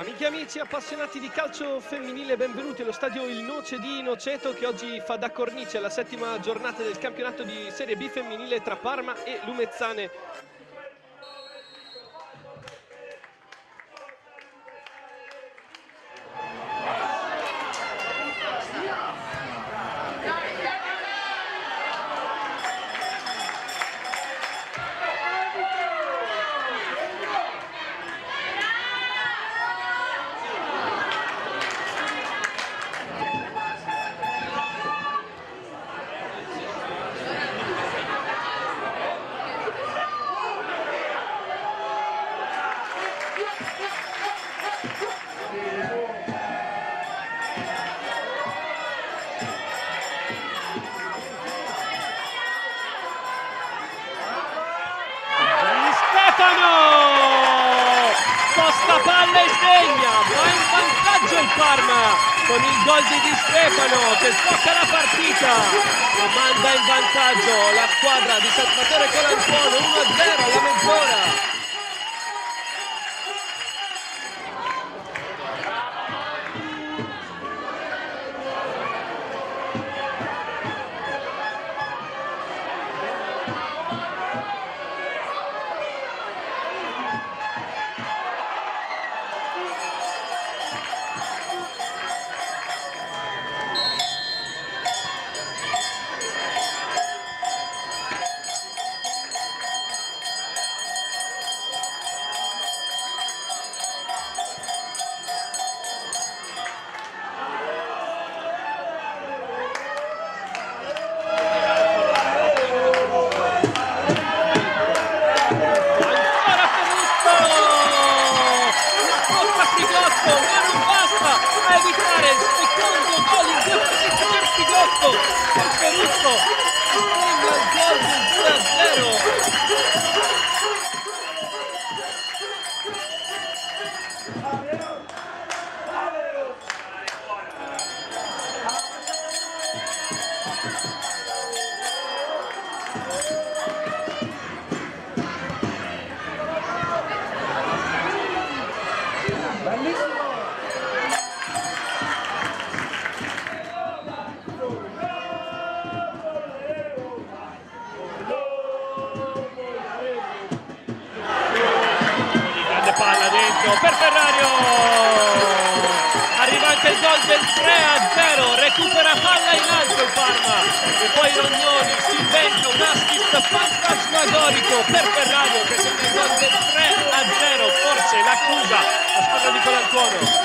Amiche e amici appassionati di calcio femminile, benvenuti allo stadio Il Noce di Noceto che oggi fa da cornice alla settima giornata del campionato di Serie B femminile tra Parma e Lumezzane. Stefano! Sposta palla e segna, va in vantaggio il Parma con il gol di Di Stefano che sblocca la partita e manda in vantaggio la squadra di Salvatore Perico, el palla dentro per Ferrario. Arriva anche il gol del 3 a 0 recupera palla in alto il Parma. E poi Rognoni si inventa un assist fantasmagorico per Ferrario che segna il gol del 3 a 0 forse l'accusa la squadra di Colantuono